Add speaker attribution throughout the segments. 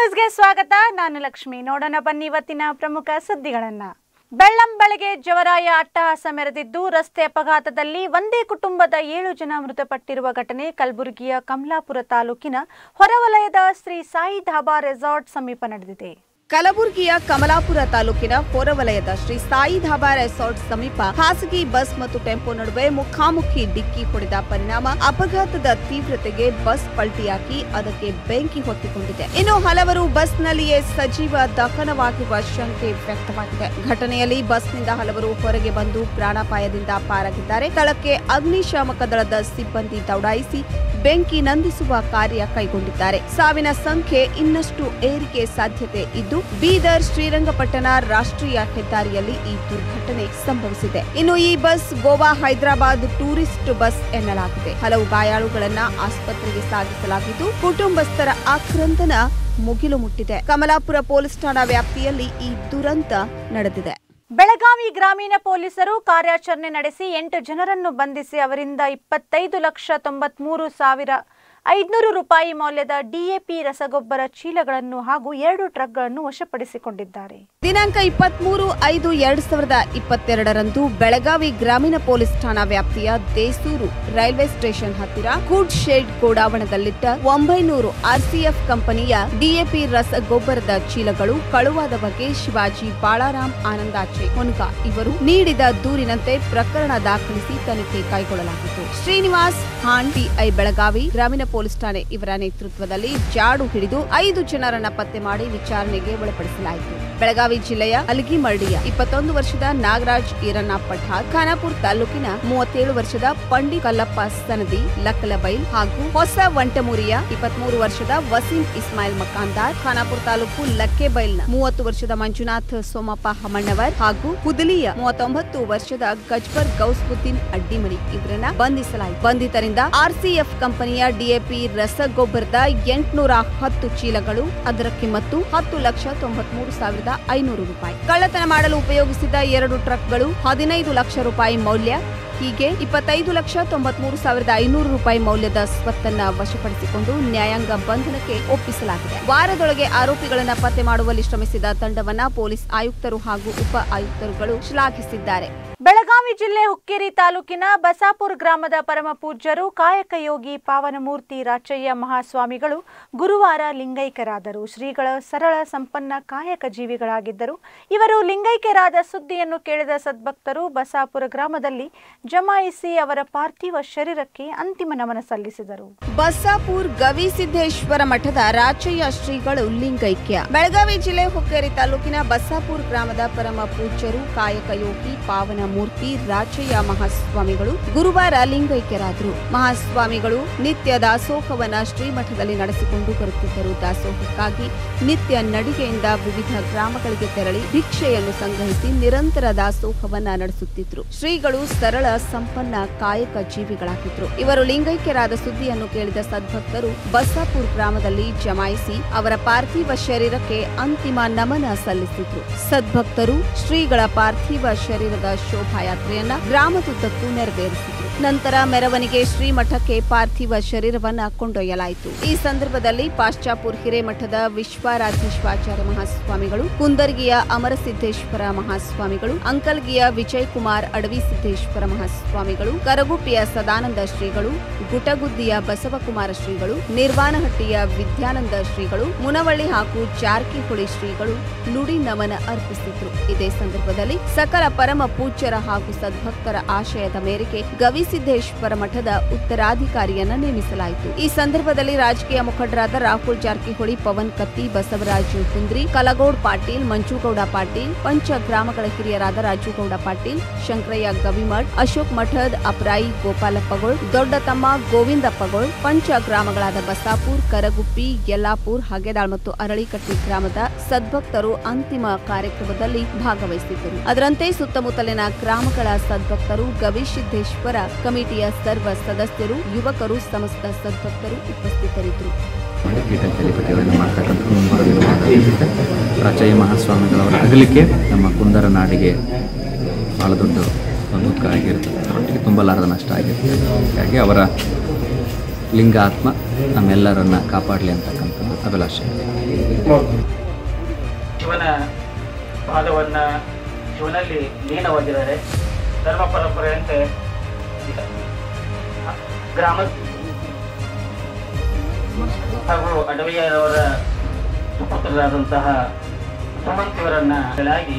Speaker 1: ನ್ಯೂಸ್ಗೆ ಸ್ವಾಗತ. ನಾನು ಲಕ್ಷ್ಮಿ. ನೋಡೋಣ ಬನ್ನಿ ಇವತ್ತಿನ ಪ್ರಮುಖ ಸುದ್ದಿಗಳನ್ನ. ಬೆಳ್ಳಂಬಳಿಗೆ ಜವರಾಯ ಅಟ್ಟಹಾಸ ಮೆರೆದಿದ್ದು, ರಸ್ತೆ ಅಪಘಾತದಲ್ಲಿ ಒಂದೇ ಕುಟುಂಬದ ಏಳು ಜನ ಮೃತಪಟ್ಟಿರುವ ಘಟನೆ ಕಲಬುರಗಿಯ ಕಮಲಾಪುರ ತಾಲೂಕಿನ ಹೊರವಲಯದ ಶ್ರೀ ಸಾಯಿ ಧಾಬಾ ರೆಸಾರ್ಟ್ ಸಮೀಪ ನಡೆದಿದೆ.
Speaker 2: ಕಲಬುರಗಿಯ ಕಮಲಾಪುರ ತಾಲೂಕಿನ ಹೊರವಲಯದ ಶ್ರೀ ಸಾಯಿ ಧಾಬಾ ರೆಸಾರ್ಟ್ ಸಮೀಪ ಖಾಸಗಿ ಬಸ್ ಮತ್ತು ಟೆಂಪೋ ನಡುವೆ ಮುಖಾಮುಖಿ ಡಿಕ್ಕಿ ಹೊಡೆದ ಪರಿಣಾಮ ಅಪಘಾತದ ತೀವ್ರತೆಗೆ ಬಸ್ ಪಲ್ಟಿಯಾಗಿ ಅದಕ್ಕೆ ಬೆಂಕಿ ಹೊತ್ತಿಕೊಂಡಿದೆ. ಇನ್ನು ಹಲವರು ಬಸ್ನಲ್ಲಿಯೇ ಸಜೀವ ದಫನವಾಗಿರುವ ಶಂಕೆ ವ್ಯಕ್ತವಾಗಿದೆ. ಘಟನೆಯಲ್ಲಿ ಬಸ್ನಿಂದ ಹಲವರು ಹೊರಗೆ ಬಂದು ಪ್ರಾಣಾಪಾಯದಿಂದ ಪಾರಾಗಿದ್ದಾರೆ. ಸ್ಥಳಕ್ಕೆ ಅಗ್ನಿಶಾಮಕ ದಳದ ಸಿಬ್ಬಂದಿ ದೌಡಾಯಿಸಿ ಬೆಂಕಿ ನಂದಿಸುವ ಕಾರ್ಯ ಕೈಗೊಂಡಿದ್ದಾರೆ. ಸಾವಿನ ಸಂಖ್ಯೆ ಇನ್ನಷ್ಟು ಏರಿಕೆ ಸಾಧ್ಯತೆ ಇದ್ದು ಬೀದರ್ ಶ್ರೀರಂಗಪಟ್ಟಣ ರಾಷ್ಟ್ರೀಯ ಹೆದ್ದಾರಿಯಲ್ಲಿ ಈ ದುರ್ಘಟನೆ ಸಂಭವಿಸಿದೆ. ಇನ್ನು ಈ bus Goa Hyderabad tourist bus ಎನ್ನಲಾಗಿದೆ. ಹಲವು ಗಾಯಾಳುಗಳನ್ನ ಆಸ್ಪತ್ರೆಗೆ ಸಾಗಿಸಲಾಗಿದ್ದು, ಕುಟುಂಬಸ್ಥರ ಆಕ್ರಂದನ ಮುಗಿಲು ಮುಟ್ಟಿದೆ. ಕಮಲಾಪುರ ಪೊಲೀಸ್ ಠಾಣಾ ವ್ಯಾಪ್ತಿಯಲ್ಲಿ ಈ ದುರಂತ ನಡೆದಿದೆ.
Speaker 1: ಬೆಳಗಾವಿ ಗ್ರಾಮೀಣ ಪೊಲೀಸರು ಕಾರ್ಯಾಚರಣೆ ನಡೆಸಿ ಎಂಟು ಜನರನ್ನು ಬಂಧಿಸಿ, ಅವರಿಂದ ಇಪ್ಪತ್ತೈದು ಲಕ್ಷ ತೊಂಬತ್ಮೂರು ಸಾವಿರ ಐದುನೂರು ರೂಪಾಯಿ ಮೌಲ್ಯದ ಡಿಎಪಿ ರಸಗೊಬ್ಬರ ಚೀಲಗಳನ್ನು ಹಾಗೂ ಎರಡು ಟ್ರಕ್ಗಳನ್ನು ವಶಪಡಿಸಿಕೊಂಡಿದ್ದಾರೆ.
Speaker 2: ದಿನಾಂಕ ಇಪ್ಪತ್ಮೂರು ಐದು ಎರಡು ಸಾವಿರದ ಇಪ್ಪತ್ತೆರಡರಂದು ಬೆಳಗಾವಿ ಗ್ರಾಮೀಣ ಪೊಲೀಸ್ ಠಾಣಾ ವ್ಯಾಪ್ತಿಯ ದೇಸೂರು ರೈಲ್ವೆ ಸ್ಟೇಷನ್ ಹತ್ತಿರ ಗುಡ್ ಶೇಡ್ ಗೋಡಾವಣದಲ್ಲಿಟ್ಟ ಒಂಬೈನೂರು ಆರ್ಸಿಎಫ್ ಕಂಪನಿಯ ಡಿಎಪಿ ರಸಗೊಬ್ಬರದ ಚೀಲಗಳು ಕಳುವಾದ ಬಗ್ಗೆ ಶಿವಾಜಿ ಬಾಳಾರಾಮ್ ಆನಂದಾಚೆ ಹೊನಕ ಇವರು ನೀಡಿದ ದೂರಿನಂತೆ ಪ್ರಕರಣ ದಾಖಲಿಸಿ ತನಿಖೆ ಕೈಗೊಳ್ಳಲಾಗಿತ್ತು. ಶ್ರೀನಿವಾಸ್ ಹಾನ್ ಟಿಐ ಬೆಳಗಾವಿ ಗ್ರಾಮೀಣ ಪೊಲೀಸ್ ಠಾಣೆ ಇವರ ನೇತೃತ್ವದಲ್ಲಿ ಜಾಡು ಹಿಡಿದು ಐದು ಜನರನ್ನ ಪತ್ತೆ ಮಾಡಿ ವಿಚಾರಣೆಗೆ ಒಳಪಡಿಸಲಾಯಿತು. ಬೆಳಗಾವಿ ಜಿಲ್ಲೆಯ ಅಲ್ಗಿಮರ್ಡಿಯ ಇಪ್ಪತ್ತೊಂದು ವರ್ಷದ ನಾಗರಾಜ್ ಈರಣ್ಣ ಖಾನಾಪುರ ತಾಲೂಕಿನ ಮೂವತ್ತೇಳು ವರ್ಷದ ಪಂಡಿ ಕಲ್ಲಪ್ಪ ಸನದಿ, ಲಕ್ಕಲಬೈಲ್ ಹಾಗೂ ಹೊಸ ವಂಟಮೂರಿಯ ಇಪ್ಪತ್ಮೂರು ವರ್ಷದ ವಸೀಂ ಇಸ್ಮಾಯಿಲ್ ಮಕಾಂದಾರ್, ಖಾನಾಪುರ ತಾಲೂಕು ಲಕ್ಕೆಬೈಲ್ನ ಮೂವತ್ತು ವರ್ಷದ ಮಂಜುನಾಥ್ ಸೋಮಪ್ಪ ಹಮಣ್ಣವರ್ ಹಾಗೂ ಕುದಲಿಯ ಮೂವತ್ತೊಂಬತ್ತು ವರ್ಷದ ಗಜ್ಬರ್ ಗೌಸ್ಬುದ್ದೀನ್ ಅಡ್ಡಿಮನಿ ಇವರನ್ನ ಬಂಧಿಸಲಾಯಿತು. ಬಂಧಿತರಿಂದ ಆರ್ಸಿಎಫ್ ಕಂಪನಿಯ ಡಿಎಪಿ ರಸಗೊಬ್ಬರದ ಎಂಟುನೂರ ಹತ್ತು ಚೀಲಗಳು, ಅದರ ಕಿಮ್ಮತ್ತು ಹತ್ತು ಲಕ್ಷ ತೊಂಬತ್ಮೂರು ಸಾವಿರದ ಐನೂರು ರೂಪಾಯಿ. ಕಳ್ಳತನ ಮಾಡಲು ಉಪಯೋಗಿಸಿದ ಎರಡು ಟ್ರಕ್ಗಳು ಹದಿನೈದು ಲಕ್ಷ ರೂಪಾಯಿ ಮೌಲ್ಯ. ಹೀಗೆ ಇಪ್ಪತ್ತೈದು ಲಕ್ಷ ತೊಂಬತ್ಮೂರು ಸಾವಿರದ ಐನೂರು ರೂಪಾಯಿ ಮೌಲ್ಯದ ಸ್ವತ್ತನ್ನ ವಶಪಡಿಸಿಕೊಂಡು ನ್ಯಾಯಾಂಗ ಬಂಧನಕ್ಕೆ ಒಪ್ಪಿಸಲಾಗಿದೆ. ವಾರದೊಳಗೆ ಆರೋಪಿಗಳನ್ನ ಪತ್ತೆ ಮಾಡುವಲ್ಲಿ ಶ್ರಮಿಸಿದ ತಂಡವನ್ನ ಪೊಲೀಸ್ ಆಯುಕ್ತರು ಹಾಗೂ ಉಪ ಆಯುಕ್ತರುಗಳು ಶ್ಲಾಘಿಸಿದ್ದಾರೆ.
Speaker 1: ಬೆಳಗಾವಿ ಜಿಲ್ಲೆ ಹುಕ್ಕೇರಿ ತಾಲೂಕಿನ ಬಸಾಪುರ ಗ್ರಾಮದ ಪರಮಪೂಜ್ಯರು ಕಾಯಕಯೋಗಿ ಕಾಯಕ ಯೋಗಿ ಪಾವನಮೂರ್ತಿ ರಾಚಯ್ಯ ಮಹಾಸ್ವಾಮಿಗಳು ಗುರುವಾರ ಲಿಂಗೈಕ್ಯರಾದರು. ಶ್ರೀಗಳ ಸರಳ ಸಂಪನ್ನ ಕಾಯಕ ಜೀವಿಗಳಾಗಿದ್ದರು. ಇವರು ಲಿಂಗೈಕ್ಯರಾದ ಸುದ್ದಿಯನ್ನು ಕೇಳಿದ ಸದ್ಭಕ್ತರು ಬಸಾಪುರ ಗ್ರಾಮದಲ್ಲಿ ಜಮಾಯಿಸಿ ಅವರ ಪಾರ್ಥಿವ ಶರೀರಕ್ಕೆ ಅಂತಿಮ ನಮನ ಸಲ್ಲಿಸಿದರು.
Speaker 2: ಬಸಾಪುರ್ ಗವಿಸಿದ್ದೇಶ್ವರ ಮಠದ ರಾಚಯ್ಯ ಶ್ರೀಗಳು ಲಿಂಗೈಕ್ಯ. ಬೆಳಗಾವಿ ಜಿಲ್ಲೆ ಹುಕ್ಕೇರಿ ತಾಲೂಕಿನ ಬಸಾಪುರ್ ಗ್ರಾಮದ ಪರಮ ಪೂಜ್ಯರು ಕಾಯಕಯೋಗಿ ಪಾವನ ಮೂರ್ತಿ ರಾಚಯ್ಯ ಮಹಾಸ್ವಾಮಿಗಳು ಗುರುವಾರ ಲಿಂಗೈಕ್ಯರಾದರು. ಮಹಾಸ್ವಾಮಿಗಳು ನಿತ್ಯ ದಾಸೋಹವನ್ನ ಶ್ರೀಮಠದಲ್ಲಿ ನಡೆಸಿಕೊಂಡು ಬರುತ್ತಿದ್ದರು. ದಾಸೋಹಕ್ಕಾಗಿ ನಿತ್ಯ ನಡಿಗೆಯಿಂದ ವಿವಿಧ ಗ್ರಾಮಗಳಿಗೆ ತೆರಳಿ ಭಿಕ್ಷೆಯನ್ನು ಸಂಗ್ರಹಿಸಿ ನಿರಂತರ ದಾಸೋಹವನ್ನ ನಡೆಸುತ್ತಿದ್ರು. ಶ್ರೀಗಳು ಸರಳ, ಸಂಪನ್ನ, ಕಾಯಕ ಜೀವಿಗಳಾಗಿದ್ರು. ಇವರು ಲಿಂಗೈಕ್ಯರಾದ ಸುದ್ದಿಯನ್ನು ಕೇಳಿದ ಸದ್ಭಕ್ತರು ಬಸ್ಸಾಪುರ್ ಗ್ರಾಮದಲ್ಲಿ ಜಮಾಯಿಸಿ ಅವರ ಪಾರ್ಥಿವ ಶರೀರಕ್ಕೆ ಅಂತಿಮ ನಮನ ಸಲ್ಲಿಸಿದ್ರು. ಸದ್ಭಕ್ತರು ಶ್ರೀಗಳ ಪಾರ್ಥಿವ ಶರೀರದ ಶೋಭಾಯಾತ್ರೆಯನ್ನ ಗ್ರಾಮದುದ್ದಕ್ಕೂ ನೆರವೇರಿಸಿದ್ರು ನಂತರ ಮೆರವಣಿಗೆ ಶ್ರೀಮಠಕ್ಕೆ ಪಾರ್ಥಿವ ಶರೀರವನ್ನು ಕೊಂಡೊಯ್ಯಲಾಯಿತು. ಈ ಸಂದರ್ಭದಲ್ಲಿ ಪಾಶ್ಚಾಪುರ್ ಹಿರೇಮಠದ ವಿಶ್ವಾರಾಧ್ಯ ಶಿವಾಚಾರ್ಯ ಮಹಾಸ್ವಾಮಿಗಳು, ಕುಂದರ್ಗಿಯ ಅಮರಸಿದ್ದೇಶ್ವರ ಮಹಾಸ್ವಾಮಿಗಳು, ಅಂಕಲ್ಗಿಯ ವಿಜಯ್ ಕುಮಾರ್ ಅಡವಿ ಸಿದ್ದೇಶ್ವರ ಮಹಾಸ್ವಾಮಿಗಳು ಕರಗುಪ್ಪಿಯ ಸದಾನಂದ ಶ್ರೀಗಳು, ಗುಟಗುದ್ದಿಯ ಬಸವಕುಮಾರ ಶ್ರೀಗಳು, ನಿರ್ವಾಣಹಟ್ಟಿಯ ವಿದ್ಯಾನಂದ ಶ್ರೀಗಳು, ಮುನವಳ್ಳಿ ಹಾಗೂ ಜಾರಕಿಹೊಳಿ ಶ್ರೀಗಳು ನುಡಿ ನಮನ ಅರ್ಪಿಸಿದ್ರು. ಇದೇ ಸಂದರ್ಭದಲ್ಲಿ ಸಕಲ ಪರಮ ಪೂಜ್ಯರ ಹಾಗೂ ಸದ್ಭಕ್ತರ ಆಶಯದ ಮೇರೆಗೆ ಗವಿಸಿದ್ದೇಶ್ವರ ಮಠದ ಉತ್ತರಾಧಿಕಾರಿಯನ್ನ ನೇಮಿಸಲಾಯಿತು. ಈ ಸಂದರ್ಭದಲ್ಲಿ ರಾಜಕೀಯ ಮುಖಂಡರಾದ ರಾಹುಲ್ ಜಾರಕಿಹೊಳಿ, ಪವನ್ ಕತ್ತಿ, ಬಸವರಾಜು ಕುಂದ್ರಿ, ಕಲಗೌಡ್ ಪಾಟೀಲ್, ಮಂಜುಗೌಡ ಪಾಟೀಲ್, ಪಂಚ ಗ್ರಾಮಗಳ ಹಿರಿಯರಾದ ರಾಜುಗೌಡ ಪಾಟೀಲ್, ಶಂಕರಯ್ಯ ಗವಿಮಠ್, ಅಶೋಕ್ ಮಠದ್ ಅಪ್ರಾಯಿ ಗೋಪಾಲಪ್ಪಗೋಳ್ ದೊಡ್ಡ ತಮ್ಮ ಗೋವಿಂದಪ್ಪಗೋಳ್, ಪಂಚ ಗ್ರಾಮಗಳಾದ ಬಸಾಪುರ್, ಕರಗುಪ್ಪಿ, ಯಲ್ಲಾಪುರ್, ಹಗೆದಾಳ್ ಮತ್ತು ಅರಳಿಕಟ್ಟಿ ಗ್ರಾಮದ ಸದ್ಭಕ್ತರು ಅಂತಿಮ ಕಾರ್ಯಕ್ರಮದಲ್ಲಿ ಭಾಗವಹಿಸಿದ್ದರು. ಅದರಂತೆ ಸುತ್ತಮುತ್ತಲಿನ ಗ್ರಾಮಗಳ ಸದ್ಭಕ್ತರು ಗವಿಸಿದ್ದೇಶ್ವರ ಕಮಿಟಿಯ ಸರ್ವ ಸದಸ್ಯರು ಯುವಕರು ಸಮಸ್ತ ಸದ್ಭಕ್ತರು ಉಪಸ್ಥಿತರಿದ್ದರು.
Speaker 3: ಮಾಡಿ ಪೀಠ ಚಲಿಪತಿಗಳನ್ನು ಮಾಡ್ತಕ್ಕಂಥ ಮುಂಬರುವಿರುವಂಥ ರಾಚಯ್ಯ ಮಹಾಸ್ವಾಮಿಗಳವರ ಅಗಲಿಕೆ ನಮ್ಮ ಕುಂದರ ನಾಡಿಗೆ ಭಾಳ ದೊಡ್ಡ ಒಂದು ದುಃಖ ಆಗಿರ್ತದೆ ಅದರೊಟ್ಟಿಗೆ ತುಂಬಲಾರದ ನಷ್ಟ ಆಗಿರುತ್ತೆ ಹಾಗಾಗಿ ಅವರ ಲಿಂಗಾತ್ಮ ನಮ್ಮೆಲ್ಲರನ್ನ ಕಾಪಾಡಲಿ ಅಂತಕ್ಕಂಥದ್ದು ಅಭಿಲಾಷೆ.
Speaker 4: ಶಿವನ ಭಾಗವನ್ನ ಶಿವನಲ್ಲಿ ಲೀನವಾಗಿದ್ದಾರೆ. ಧರ್ಮ ಪರಂಪರೆಯಂತೆ ಗ್ರಾಮ ಹಾಗೂ ಅಡವಿಯರವರ ಸುಪುತ್ರರಾದಂತಹ ಸುಮಂತಿಯವರನ್ನ ಬದಲಾಗಿ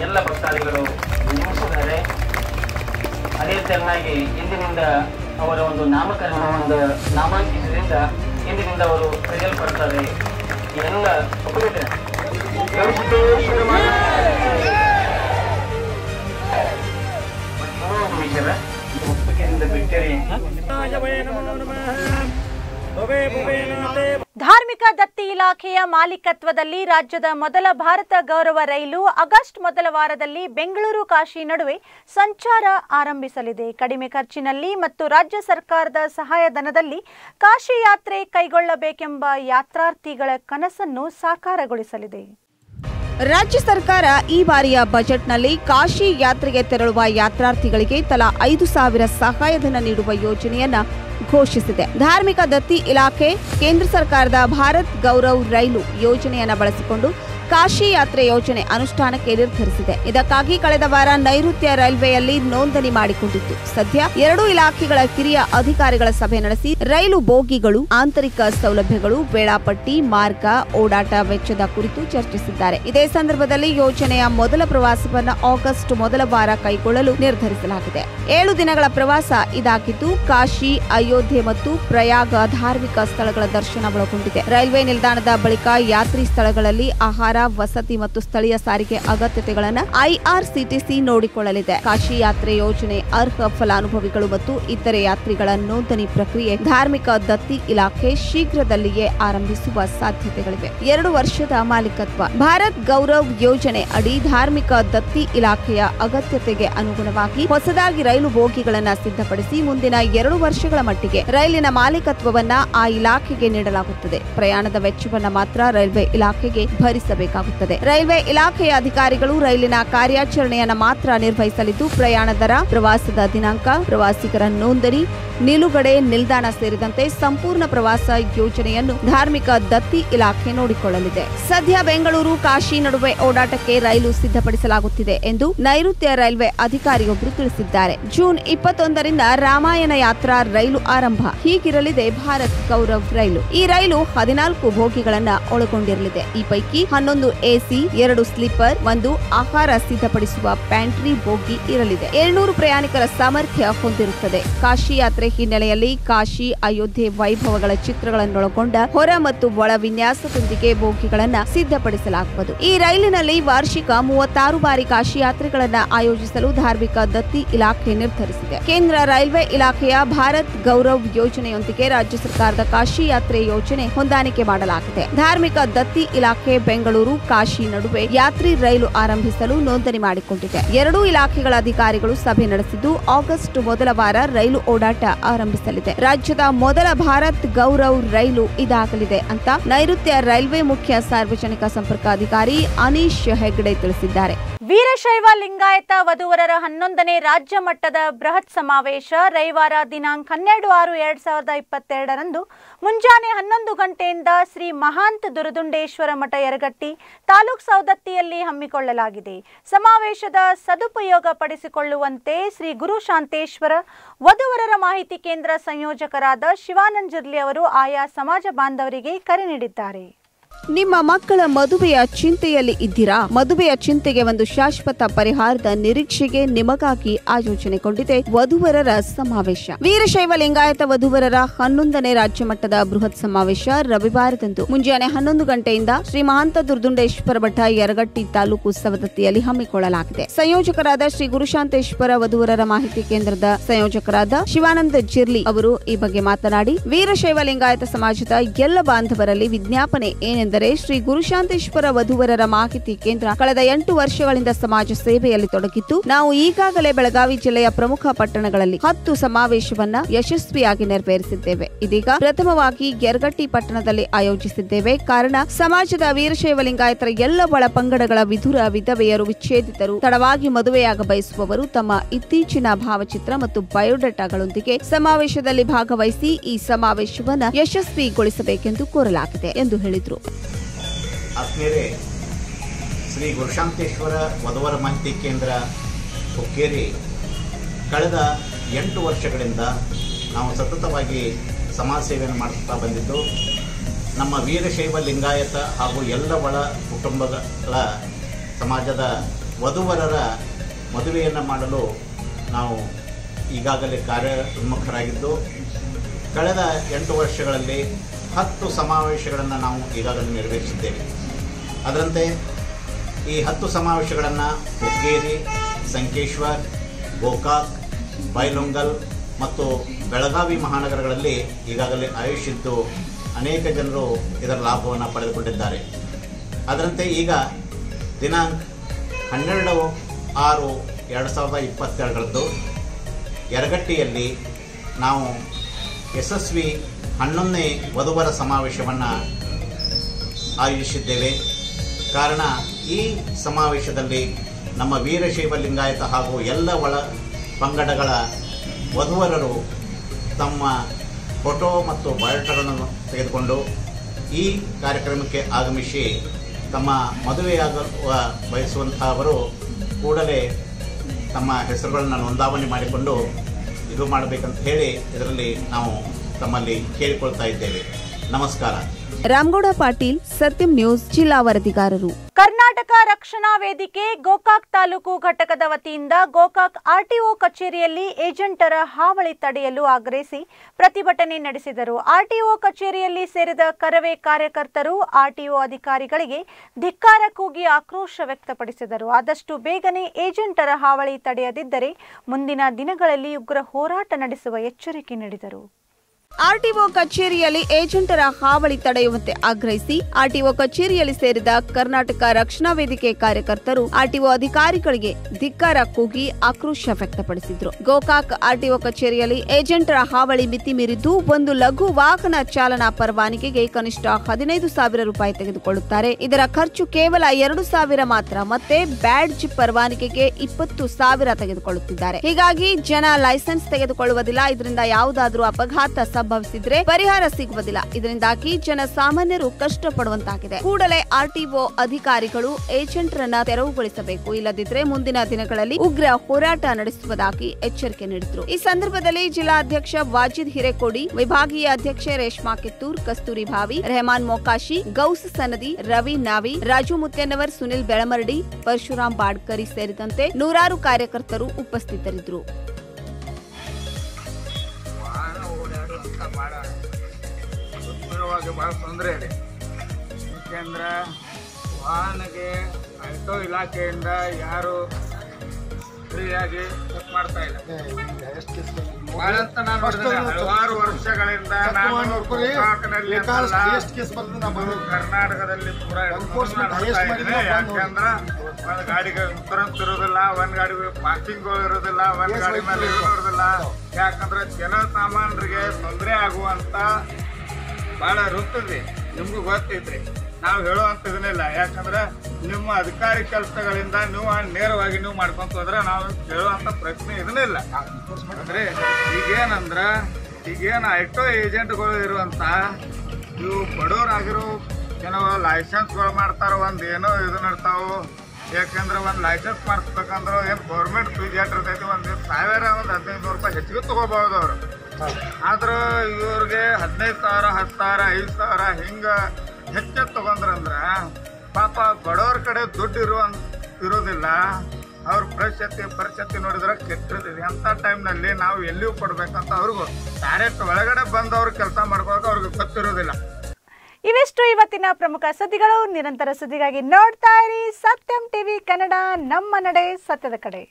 Speaker 4: ಎಲ್ಲ ಭಕ್ತಾದಿಗಳು ನಿರ್ಮಿಸಿದ್ದಾರೆ ಅದೇ ತೆರನಾಗಿ ಇಂದಿನಿಂದ ಅವರ ಒಂದು ನಾಮಕರಣ ಒಂದು ನಾಮಾಂಕಿತದಿಂದ ಇಂದಿನಿಂದ ಅವರು ಕರೆಯಲ್ಪಡ್ತಾರೆ. ಎಲ್ಲ ಗವಿಸಿದ್ದೇಶ್ವರ ವಿಷಯ.
Speaker 1: ಧಾರ್ಮಿಕ ದತ್ತಿ ಇಲಾಖೆಯ ಮಾಲೀಕತ್ವದಲ್ಲಿ ರಾಜ್ಯದ ಮೊದಲ ಭಾರತ ಗೌರವ ರೈಲು ಆಗಸ್ಟ್ ಮೊದಲ ವಾರದಲ್ಲಿ ಬೆಂಗಳೂರು ಕಾಶಿ ನಡುವೆ ಸಂಚಾರ ಆರಂಭಿಸಲಿದೆ. ಕಡಿಮೆ ಖರ್ಚಿನಲ್ಲಿ ಮತ್ತು ರಾಜ್ಯ ಸರ್ಕಾರದ ಸಹಾಯಧನದಲ್ಲಿ ಕಾಶಿ ಯಾತ್ರೆ ಕೈಗೊಳ್ಳಬೇಕೆಂಬ ಯಾತ್ರಾರ್ಥಿಗಳ ಕನಸನ್ನು ಸಾಕಾರಗೊಳಿಸಲಿದೆ.
Speaker 2: ರಾಜ್ಯ ಸರ್ಕಾರ ಈ ಬಾರಿಯ ಬಜೆಟ್ನಲ್ಲಿ ಕಾಶಿ ಯಾತ್ರೆಗೆ ತೆರಳುವ ಯಾತ್ರಾರ್ಥಿಗಳಿಗೆ ತಲಾ ಐದು ಸಾವಿರ ಸಹಾಯಧನ ನೀಡುವ ಯೋಜನೆಯನ್ನ ಘೋಷಿಸಿದೆ. ಧಾರ್ಮಿಕ ದತ್ತಿ ಇಲಾಖೆ, ಕೇಂದ್ರ ಸರ್ಕಾರದ ಭಾರತ್ ಗೌರವ್ ರೈಲು ಯೋಜನೆಯನ್ನ ಬಳಸಿಕೊಂಡು ಕಾಶಿ ಯಾತ್ರೆ ಯೋಜನೆ ಅನುಷ್ಠಾನಕ್ಕೆ ನಿರ್ಧರಿಸಿದೆ. ಇದಕ್ಕಾಗಿ ಕಳೆದ ವಾರ ನೈಋತ್ಯ ರೈಲ್ವೆಯಲ್ಲಿ ನೋಂದಣಿ ಮಾಡಿಕೊಂಡಿತ್ತು. ಸದ್ಯ ಎರಡೂ ಇಲಾಖೆಗಳ ಕಿರಿಯ ಅಧಿಕಾರಿಗಳ ಸಭೆ ನಡೆಸಿ ರೈಲು ಬೋಗಿಗಳು, ಆಂತರಿಕ ಸೌಲಭ್ಯಗಳು, ವೇಳಾಪಟ್ಟಿ, ಮಾರ್ಗ, ಓಡಾಟ ವೆಚ್ಚದ ಕುರಿತು ಚರ್ಚಿಸಿದ್ದಾರೆ. ಇದೇ ಸಂದರ್ಭದಲ್ಲಿ ಯೋಜನೆಯ ಮೊದಲ ಪ್ರವಾಸವನ್ನು ಆಗಸ್ಟ್ ಮೊದಲ ವಾರ ಕೈಗೊಳ್ಳಲು ನಿರ್ಧರಿಸಲಾಗಿದೆ. ಏಳು ದಿನಗಳ ಪ್ರವಾಸ ಇದಾಗಿದ್ದು, ಕಾಶಿ, ಅಯೋಧ್ಯೆ ಮತ್ತು ಪ್ರಯಾಗ ಧಾರ್ಮಿಕ ಸ್ಥಳಗಳ ದರ್ಶನ ಒಳಗೊಂಡಿದೆ. ರೈಲ್ವೆ ನಿಲ್ದಾಣದ ಬಳಿಕ ಯಾತ್ರಿ ಸ್ಥಳಗಳಲ್ಲಿ ಆಹಾರ ವಸತಿ ಮತ್ತು ಸ್ಥಳೀಯ ಸಾರಿಗೆ ಅಗತ್ಯತೆಗಳನ್ನು ಐಆರ್ಸಿಟಿಸಿ ನೋಡಿಕೊಳ್ಳಲಿದೆ. ಕಾಶಿ ಯಾತ್ರೆ ಯೋಜನೆ ಅರ್ಹ ಫಲಾನುಭವಿಗಳು ಮತ್ತು ಇತರೆ ಯಾತ್ರಿಗಳ ನೋಂದಣಿ ಪ್ರಕ್ರಿಯೆ ಧಾರ್ಮಿಕ ದತ್ತಿ ಇಲಾಖೆ ಶೀಘ್ರದಲ್ಲಿಯೇ ಆರಂಭಿಸುವ ಸಾಧ್ಯತೆಗಳಿವೆ. ಎರಡು ವರ್ಷದ ಮಾಲೀಕತ್ವ. ಭಾರತ್ ಗೌರವ್ ಯೋಜನೆ ಅಡಿ ಧಾರ್ಮಿಕ ದತ್ತಿ ಇಲಾಖೆಯ ಅಗತ್ಯತೆಗೆ ಅನುಗುಣವಾಗಿ ಹೊಸದಾಗಿ ರೈಲು ಬೋಗಿಗಳನ್ನು ಸಿದ್ಧಪಡಿಸಿ ಮುಂದಿನ ಎರಡು ವರ್ಷಗಳ ಮಟ್ಟಿಗೆ ರೈಲಿನ ಮಾಲೀಕತ್ವವನ್ನು ಆ ಇಲಾಖೆಗೆ ನೀಡಲಾಗುತ್ತದೆ. ಪ್ರಯಾಣದ ವೆಚ್ಚವನ್ನ ಮಾತ್ರ ರೈಲ್ವೆ ಇಲಾಖೆಗೆ ಭರಿಸಬೇಕಾಗುತ್ತದೆ ರೈಲ್ವೆ ಇಲಾಖೆಯ ಅಧಿಕಾರಿಗಳು ರೈಲಿನ ಕಾರ್ಯಾಚರಣೆಯನ್ನು ಮಾತ್ರ ನಿರ್ವಹಿಸಲಿದ್ದು, ಪ್ರಯಾಣ ದರ, ಪ್ರವಾಸದ ದಿನಾಂಕ, ಪ್ರವಾಸಿಗರ ನೋಂದಣಿ, ನಿಲುಗಡೆ, ನಿಲ್ದಾಣ ಸೇರಿದಂತೆ ಸಂಪೂರ್ಣ ಪ್ರವಾಸ ಯೋಜನೆಯನ್ನು ಧಾರ್ಮಿಕ ದತ್ತಿ ಇಲಾಖೆ ನೋಡಿಕೊಳ್ಳಲಿದೆ. ಸದ್ಯ ಬೆಂಗಳೂರು, ಕಾಶಿ ನಡುವೆ ಓಡಾಟಕ್ಕೆ ರೈಲು ಸಿದ್ಧಪಡಿಸಲಾಗುತ್ತಿದೆ ಎಂದು ನೈಋತ್ಯ ರೈಲ್ವೆ ಅಧಿಕಾರಿಯೊಬ್ಬರು ತಿಳಿಸಿದ್ದಾರೆ. ಜೂನ್ ಇಪ್ಪತ್ತೊಂದರಿಂದ ರಾಮಾಯಣ ಯಾತ್ರಾ ರೈಲು ಆರಂಭ. ಹೀಗಿರಲಿದೆ ಭಾರತ್ ಗೌರವ್ ರೈಲು. ಈ ರೈಲು ಹದಿನಾಲ್ಕು ಬೋಗಿಗಳನ್ನ ಒಳಗೊಂಡಿರಲಿದೆ. ಈ ಪೈಕಿ ಹನ್ನೊಂದು ಎಸಿ, ಎರಡು ಸ್ಲೀಪರ್, ಒಂದು ಆಹಾರ ಸಿದ್ಧಪಡಿಸುವ ಪ್ಯಾಂಟ್ರಿ ಬೋಗಿ ಇರಲಿದೆ. ಏಳ್ನೂರು ಪ್ರಯಾಣಿಕರ ಸಾಮರ್ಥ್ಯ ಹೊಂದಿರುತ್ತದೆ. ಕಾಶಿ ಯಾತ್ರೆ ಹಿನ್ನೆಲೆಯಲ್ಲಿ ಕಾಶಿ, ಅಯೋಧ್ಯೆ ವೈಭವಗಳ ಚಿತ್ರಗಳನ್ನೊಳಗೊಂಡ ಹೊರ ಮತ್ತು ಒಳ ವಿನ್ಯಾಸದೊಂದಿಗೆ ಬೋಗಿಗಳನ್ನ ಸಿದ್ಧಪಡಿಸಲಾಗುವುದು. ಈ ರೈಲಿನಲ್ಲಿ ವಾರ್ಷಿಕ ಮೂವತ್ತಾರು ಬಾರಿ ಕಾಶಿ ಯಾತ್ರೆಗಳನ್ನ ಆಯೋಜಿಸಲು ಧಾರ್ಮಿಕ ದತ್ತಿ ಇಲಾಖೆ ನಿರ್ಧರಿಸಿದೆ. ಕೇಂದ್ರ ರೈಲ್ವೆ ಇಲಾಖೆಯ ಭಾರತ್ ಗೌರವ್ ಯೋಜನೆಯೊಂದಿಗೆ ರಾಜ್ಯ ಸರ್ಕಾರದ ಕಾಶಿ ಯಾತ್ರೆ ಯೋಜನೆ ಹೊಂದಾಣಿಕೆ ಮಾಡಲಾಗಿದೆ. ಧಾರ್ಮಿಕ ದತ್ತಿ ಇಲಾಖೆ ಬೆಂಗಳೂರು ಕಾಶಿ ನಡುವೆ ಯಾತ್ರಿ ರೈಲು ಆರಂಭಿಸಲು ನೋಂದಣಿ ಮಾಡಿಕೊಂಡಿದೆ. ಎರಡೂ ಇಲಾಖೆಗಳ ಅಧಿಕಾರಿಗಳು ಸಭೆ ನಡೆಸಿದ್ದು, ಆಗಸ್ಟ್ ಮೊದಲ ವಾರ ರೈಲು ಓಡಾಟ ಆರಂಭಿಸಲಿದೆ. ರಾಜ್ಯದ ಮೊದಲ ಭಾರತ್ ಗೌರವ್ ರೈಲು ಇದಾಗಲಿದೆ ಅಂತ ನೈಋತ್ಯ ರೈಲ್ವೆ ಮುಖ್ಯ ಸಾರ್ವಜನಿಕ ಸಂಪರ್ಕ ಅಧಿಕಾರಿ ಅನೀಶ್ ಹೆಗ್ಡೆ ತಿಳಿಸಿದ್ದಾರೆ.
Speaker 1: ವೀರಶೈವ ಲಿಂಗಾಯತ ವಧುವರರ ಹನ್ನೊಂದನೇ ರಾಜ್ಯ ಮಟ್ಟದ ಬೃಹತ್ ಸಮಾವೇಶ ರವಿವಾರ ದಿನಾಂಕ ಹನ್ನೆರಡು ಆರು ಎರಡ್ ಸಾವಿರದ ಇಪ್ಪತ್ತೆರಡರಂದು ಮುಂಜಾನೆ ಹನ್ನೊಂದು ಗಂಟೆಯಿಂದ ಶ್ರೀ ಮಹಾಂತ್ ದುರದುಂಡೇಶ್ವರ ಮಠ ಯರಗಟ್ಟಿ ತಾಲೂಕ್ ಸೌದತ್ತಿಯಲ್ಲಿ ಹಮ್ಮಿಕೊಳ್ಳಲಾಗಿದೆ. ಸಮಾವೇಶದ ಸದುಪಯೋಗ ಪಡಿಸಿಕೊಳ್ಳುವಂತೆ ಶ್ರೀ ಗುರು ಶಾಂತೇಶ್ವರ ವಧುವರರ ಮಾಹಿತಿ ಕೇಂದ್ರ ಸಂಯೋಜಕರಾದ ಶಿವಾನಂದ್ ಜಿರ್ಲಿ ಅವರು ಆಯಾ ಸಮಾಜ ಬಾಂಧವರಿಗೆ ಕರೆ ನೀಡಿದ್ದಾರೆ.
Speaker 2: ನಿಮ್ಮ ಮಕ್ಕಳ ಮದುವೆಯ ಚಿಂತೆಯಲ್ಲಿ ಇದ್ದೀರಾ? ಮದುವೆಯ ಚಿಂತೆಗೆ ಒಂದು ಶಾಶ್ವತ ಪರಿಹಾರದ ನಿರೀಕ್ಷೆಗೆ ನಿಮಗಾಗಿ ಆಯೋಜನೆಗೊಂಡಿದೆ ವಧುವರರ ಸಮಾವೇಶ. ವೀರಶೈವ ಲಿಂಗಾಯತ ವಧುವರರ ಹನ್ನೊಂದನೇ ರಾಜ್ಯ ಮಟ್ಟದ ಬೃಹತ್ ಸಮಾವೇಶ ರವಿವಾರದಂದು. ಮುಂಜಾನೆ ಹನ್ನೊಂದು ಗಂಟೆಯಿಂದ ಶ್ರೀ ಮಹಾಂತ ದುರ್ದುಂಡೇಶ್ವರ ಮಠ, ಯರಗಟ್ಟಿ ತಾಲೂಕು ಸವದತ್ತಿಯಲ್ಲಿ ಹಮ್ಮಿಕೊಳ್ಳಲಾಗಿದೆ. ಸಂಯೋಜಕರಾದ ಶ್ರೀ ಗುರುಶಾಂತೇಶ್ವರ ವಧುವರರ ಮಾಹಿತಿ ಕೇಂದ್ರದ ಸಂಯೋಜಕರಾದ ಶಿವಾನಂದ ಜಿರ್ಲಿ ಅವರು ಈ ಬಗ್ಗೆ ಮಾತನಾಡಿ, ವೀರಶೈವ ಲಿಂಗಾಯತ ಸಮಾಜದ ಎಲ್ಲ ಬಾಂಧವರಲ್ಲಿ ವಿಜ್ಞಾಪನೆ ಏನೆಂದರೆ ಎಂದರೆ ಶ್ರೀ ಗುರುಶಾಂತೇಶ್ವರ ವಧುವರರ ಮಾಹಿತಿ ಕೇಂದ್ರ ಕಳೆದ ಎಂಟು ವರ್ಷಗಳಿಂದ ಸಮಾಜ ಸೇವೆಯಲ್ಲಿ ತೊಡಗಿದ್ದು, ನಾವು ಈಗಾಗಲೇ ಬೆಳಗಾವಿ ಜಿಲ್ಲೆಯ ಪ್ರಮುಖ ಪಟ್ಟಣಗಳಲ್ಲಿ ಹತ್ತು ಸಮಾವೇಶವನ್ನ ಯಶಸ್ವಿಯಾಗಿ ನೆರವೇರಿಸಿದ್ದೇವೆ. ಇದೀಗ ಪ್ರಥಮವಾಗಿ ಗೆರ್ಗಟ್ಟಿ ಪಟ್ಟಣದಲ್ಲಿ ಆಯೋಜಿಸಿದ್ದೇವೆ. ಕಾರಣ, ಸಮಾಜದ ವೀರಶೈವ ಲಿಂಗಾಯತರ ಎಲ್ಲ ಒಳ ಪಂಗಡಗಳ ವಿಧುರ ವಿಧವೆಯರು ವಿಚ್ಛೇದಿತರು, ತಡವಾಗಿ ಮದುವೆಯಾಗ ಬಯಸುವವರು ತಮ್ಮ ಇತ್ತೀಚಿನ ಭಾವಚಿತ್ರ ಮತ್ತು ಬಯೋಡಾಟಾಗಳೊಂದಿಗೆ ಸಮಾವೇಶದಲ್ಲಿ ಭಾಗವಹಿಸಿ ಈ ಸಮಾವೇಶವನ್ನು ಯಶಸ್ವಿಗೊಳಿಸಬೇಕೆಂದು ಕೋರಲಾಗಿದೆ ಎಂದು ಹೇಳಿದರು.
Speaker 5: ಆತ್ಮೀಯರೇ, ಶ್ರೀ ಗುರುಶಾಂತೇಶ್ವರ ವಧುವರ ಮಾಹಿತಿ ಕೇಂದ್ರ ಹುಕ್ಕೇರಿ, ಕಳೆದ ಎಂಟು ವರ್ಷಗಳಿಂದ ನಾವು ಸತತವಾಗಿ ಸಮಾಜ ಸೇವೆಯನ್ನು ಮಾಡುತ್ತಾ ಬಂದಿದ್ದು, ನಮ್ಮ ವೀರಶೈವ ಲಿಂಗಾಯತ ಹಾಗೂ ಎಲ್ಲ ಒಳ ಕುಟುಂಬಗಳ ಸಮಾಜದ ವಧುವರರ ಮದುವೆಯನ್ನು ಮಾಡಲು ನಾವು ಈಗಾಗಲೇ ಕಾರ್ಯೋನ್ಮುಖರಾಗಿದ್ದು, ಕಳೆದ ಎಂಟು ವರ್ಷಗಳಲ್ಲಿ ಹತ್ತು ಸಮಾವೇಶಗಳನ್ನು ನಾವು ಈಗಾಗಲೇ ನೆರವೇರಿಸಿದ್ದೇವೆ. ಅದರಂತೆ ಈ ಹತ್ತು ಸಮಾವೇಶಗಳನ್ನು ಹುಕ್ಕೇರಿ, ಸಂಕೇಶ್ವರ್, ಗೋಕಾಕ್, ಬೈಲೊಂಗಲ್ ಮತ್ತು ಬೆಳಗಾವಿ ಮಹಾನಗರಗಳಲ್ಲಿ ಈಗಾಗಲೇ ಆಯೋಜಿಸಿದ್ದು ಅನೇಕ ಜನರು ಇದರ ಲಾಭವನ್ನು ಪಡೆದುಕೊಂಡಿದ್ದಾರೆ. ಅದರಂತೆ ಈಗ ದಿನಾಂಕ ಹನ್ನೆರಡು ಆರು ಎರಡು ಸಾವಿರದ ಇಪ್ಪತ್ತೆರಡರದ್ದು ಯರಗಟ್ಟಿಯಲ್ಲಿ ನಾವು ಯಶಸ್ವಿ ಹನ್ನೊಂದನೇ ವಧುವರ ಸಮಾವೇಶವನ್ನು ಆಯೋಜಿಸಿದ್ದೇವೆ. ಕಾರಣ ಈ ಸಮಾವೇಶದಲ್ಲಿ ನಮ್ಮ ವೀರಶೈವ ಲಿಂಗಾಯತ ಹಾಗೂ ಎಲ್ಲ ಒಳ ಪಂಗಡಗಳ ವಧುವರರು ತಮ್ಮ ಫೋಟೋ ಮತ್ತು ಬಯೋಟಗಳನ್ನು ತೆಗೆದುಕೊಂಡು ಈ ಕಾರ್ಯಕ್ರಮಕ್ಕೆ ಆಗಮಿಸಿ ತಮ್ಮ ಮದುವೆಯಾಗ ಬಯಸುವಂತಹವರು ಕೂಡಲೇ ತಮ್ಮ ಹೆಸರುಗಳನ್ನು ನೋಂದಾವಣೆ ಮಾಡಿಕೊಂಡು ಇದು ಮಾಡಬೇಕಂತ ಹೇಳಿ ಇದರಲ್ಲಿ ನಾವು ತಮ್ಮಲ್ಲಿ ಕೇಳಿಕೊಳ್ತಾ ಇದ್ದೇವೆ. ನಮಸ್ಕಾರ.
Speaker 2: ರಾಮಗೌಡ ಪಾಟೀಲ್ ಸತ್ಯಂ ನ್ಯೂಸ್ ಜಿಲ್ಲಾ ವರದಿಗಾರರು.
Speaker 1: ಕರ್ನಾಟಕ ರಕ್ಷಣಾ ವೇದಿಕೆ ಗೋಕಾಕ್ ತಾಲೂಕು ಘಟಕದ ವತಿಯಿಂದ ಗೋಕಾಕ್ ಆರ್ಟಿಒ ಕಚೇರಿಯಲ್ಲಿ ಏಜೆಂಟರ ಹಾವಳಿ ತಡೆಯಲು ಆಗ್ರಹಿಸಿ ಪ್ರತಿಭಟನೆ ನಡೆಸಿದರು. ಆರ್ಟಿಒ ಕಚೇರಿಯಲ್ಲಿ ಸೇರಿದ ಕರವೇ ಕಾರ್ಯಕರ್ತರು ಆರ್ಟಿಒ ಅಧಿಕಾರಿಗಳಿಗೆ ಧಿಕ್ಕಾರ ಕೂಗಿ ಆಕ್ರೋಶ ವ್ಯಕ್ತಪಡಿಸಿದರು. ಆದಷ್ಟು ಬೇಗನೆ ಏಜೆಂಟರ ಹಾವಳಿ ತಡೆಯದಿದ್ದರೆ ಮುಂದಿನ ದಿನಗಳಲ್ಲಿ ಉಗ್ರ ಹೋರಾಟ ನಡೆಸುವ ಎಚ್ಚರಿಕೆ ನೀಡಿದರು.
Speaker 2: ಆರ್ಟಿಒ ಕಚೇರಿಯಲ್ಲಿ ಏಜೆಂಟರ ಹಾವಳಿ ತಡೆಯುವಂತೆ ಆಗ್ರಹಿಸಿ ಆರ್ಟಿಒ ಕಚೇರಿಯಲ್ಲಿ ಸೇರಿದ ಕರ್ನಾಟಕ ರಕ್ಷಣಾ ವೇದಿಕೆ ಕಾರ್ಯಕರ್ತರು ಆರ್ಟಿಒ ಅಧಿಕಾರಿಗಳಿಗೆ ಧಿಕ್ಕಾರ ಕೂಗಿ ಆಕ್ರೋಶ ವ್ಯಕ್ತಪಡಿಸಿದ್ರು. ಗೋಕಾಕ್ ಆರ್ಟಿಒ ಕಚೇರಿಯಲ್ಲಿ ಏಜೆಂಟರ ಹಾವಳಿ ಮಿತಿ ಮೀರಿದ್ದು ಒಂದು ಲಘು ವಾಹನ ಚಾಲನಾ ಪರವಾನಿಗೆಗೆ ಕನಿಷ್ಠ ಹದಿನೈದು ಸಾವಿರ ರೂಪಾಯಿ ತೆಗೆದುಕೊಳ್ಳುತ್ತಾರೆ. ಇದರ ಖರ್ಚು ಕೇವಲ ಎರಡು ಸಾವಿರ ಮಾತ್ರ. ಮತ್ತೆ ಬ್ಯಾಡ್ಜ್ ಪರವಾನಿಗೆಗೆ ಇಪ್ಪತ್ತು ಸಾವಿರ ತೆಗೆದುಕೊಳ್ಳುತ್ತಿದ್ದಾರೆ. ಹೀಗಾಗಿ ಜನ ಲೈಸೆನ್ಸ್ ತೆಗೆದುಕೊಳ್ಳುವುದಿಲ್ಲ. ಇದರಿಂದ ಯಾವುದಾದ್ರೂ ಅಪಘಾತ ಸಂಭವಿಸಿದ್ರೆ ಪರಿಹಾರ ಸಿಗುವುದಿಲ್ಲ. ಇದರಿಂದಾಗಿ ಜನ ಸಾಮಾನ್ಯರು ಕಷ್ಟಪಡುವಂತಾಗಿದೆ. ಕೂಡಲೇ ಆರ್ಟಿಒ ಅಧಿಕಾರಿಗಳು ಏಜೆಂಟರನ್ನ ತೆರವುಗೊಳಿಸಬೇಕು. ಇಲ್ಲದಿದ್ದರೆ ಮುಂದಿನ ದಿನಗಳಲ್ಲಿ ಉಗ್ರ ಹೋರಾಟ ನಡೆಸುವುದಾಗಿ ಎಚ್ಚರಿಕೆ ನೀಡಿದ್ರು. ಈ ಸಂದರ್ಭದಲ್ಲಿ ಜಿಲ್ಲಾಧ್ಯಕ್ಷ ವಾಜಿದ್ ಹಿರೇಕೋಡಿ, ವಿಭಾಗೀಯ ಅಧ್ಯಕ್ಷೆ ರೇಷ್ಮಾ ಕಿತ್ತೂರ್, ಕಸ್ತೂರಿ ಭಾವಿ, ರೆಹಮಾನ್ ಮೊಕಾಶಿ, ಗೌಸ್ ಸನದಿ, ರವಿ ನಾವಿ, ರಾಜು ಮುತ್ಯನವರ್ ಸುನಿಲ್ ಬೆಳಮರಡಿ ಪರಶುರಾಮ್ ಬಾಡ್ಕರಿ ಸೇರಿದಂತೆ ನೂರಾರು ಕಾರ್ಯಕರ್ತರು ಉಪಸ್ಥಿತರಿದ್ದರು.
Speaker 6: ಉತ್ತರವಾಗಿ ಭಾಳ ತೊಂದರೆ ಇದೆ. ಏಕೆಂದ್ರೆ ವಾಹನಗೆ ಆಟೋ ಇಲಾಖೆಯಿಂದ ಯಾರು ಫ್ರೀಯಾಗಿ ಚೆಕ್ ಮಾಡ್ತಾ ಇಲ್ಲ. ಭಾಳ ಅಂತ ನಾನು. ಹಲವಾರು ವರ್ಷಗಳಿಂದ ನಾನು ಕರ್ನಾಟಕದಲ್ಲಿ ಪೂರ ಯಾಕಂದ್ರೆ ಒಂದ್ ಗಾಡಿಗೆ ಇನ್ಸೂರೆನ್ಸ್ ಇರೋದಿಲ್ಲ ಒಂದ್ ಗಾಡಿ ಪಾರ್ಕಿಂಗ್ ಇರೋದಿಲ್ಲ ಒಂದ್ ಗಾಡಿ ಮೇಲೆ ಇರೋದಿಲ್ಲ ಯಾಕಂದ್ರೆ ಜನ ಸಾಮಾನ್ಯರಿಗೆ ತೊಂದರೆ ಆಗುವಂತ ಬಹಳ ವೃತ್ತದ್ರಿ ನಿಮ್ಗೂ ಗೊತ್ತೈತ್ರಿ. ನಾವು ಹೇಳುವಂತ ಇದನ್ನಿಲ್ಲ ಯಾಕಂದ್ರೆ ನಿಮ್ಮ ಅಧಿಕಾರಿ ಕೆಲಸಗಳಿಂದ ನೀವು ನೇರವಾಗಿ ನೀವು ಮಾಡ್ಕೊಂತ ಹೋದ್ರೆ ನಾವು ಹೇಳುವಂಥ ಪ್ರಶ್ನೆ ಇದನ್ನಿಲ್ಲ. ಅಂದ್ರೆ ಈಗೇನಂದ್ರ, ಈಗೇನು ಆಟೋ ಏಜೆಂಟ್ಗಳು ಇರುವಂತ ಇವು ಬಡವರಾಗಿರೋ ಏನೋ ಲೈಸೆನ್ಸ್ಗಳು ಮಾಡ್ತಾರ, ಒಂದು ಏನೋ ಇದು ನಡ್ತಾವೆ, ಯಾಕಂದ್ರೆ ಒಂದು ಲೈಸೆನ್ಸ್ ಮಾಡಿಸ್ಬೇಕಂದ್ರೆ ಏನು ಗೌರ್ಮೆಂಟ್ ಫೀಸ್ ಏಟ್ ಇರ್ತೈತಿ ಒಂದು ಸಾವಿರ, ಒಂದು ಹದಿನೈದು ನೂರು ರೂಪಾಯಿ ಹೆಚ್ಚಿಗೆ ತಗೋಬಹುದು ಅವ್ರು. ಆದ್ರ ಇವ್ರಿಗೆ ಹದಿನೈದು ಸಾವಿರ, ಹತ್ತು ಸಾವಿರ, ಐದು ಸಾವಿರ ಹಿಂಗೆ ಹೆಚ್ಚು ತೊಗೊಂಡ್ರಂದ್ರೆ ಪಾಪ ಬಡವ್ರ ಕಡೆ ದುಡ್ಡು ಇರುವ ಇರೋದಿಲ್ಲ. ಅವ್ರ ಪರಿಸ್ಥಿತಿ ಪರಿಸ್ಥಿತಿ ನೋಡಿದ್ರೆ ಕೆಟ್ಟಿರ್ತದೆ ಅಂಥ ಟೈಮ್ನಲ್ಲಿ ನಾವು ಎಲ್ಲಿಯೂ ಕೊಡಬೇಕಂತ ಅವ್ರಿಗೂ ಡೈರೆಕ್ಟ್ ಒಳಗಡೆ ಬಂದು ಅವ್ರು ಕೆಲಸ ಮಾಡ್ಕೊಳಕ್ಕೆ ಅವ್ರಿಗೆ ಗೊತ್ತಿರೋದಿಲ್ಲ.
Speaker 1: ಇವೆಷ್ಟು ಇವತ್ತಿನ ಪ್ರಮುಖ ಸುದ್ದಿಗಳು, ನಿರಂತರ ಸುದ್ದಿಗಾಗಿ ನೋಡ್ತಾ ಇರಿ. ಸತ್ಯಂ ಟಿವಿ ಕನ್ನಡ, ನಮ್ಮ ನಡೆ ಸತ್ಯದ ಕಡೆ.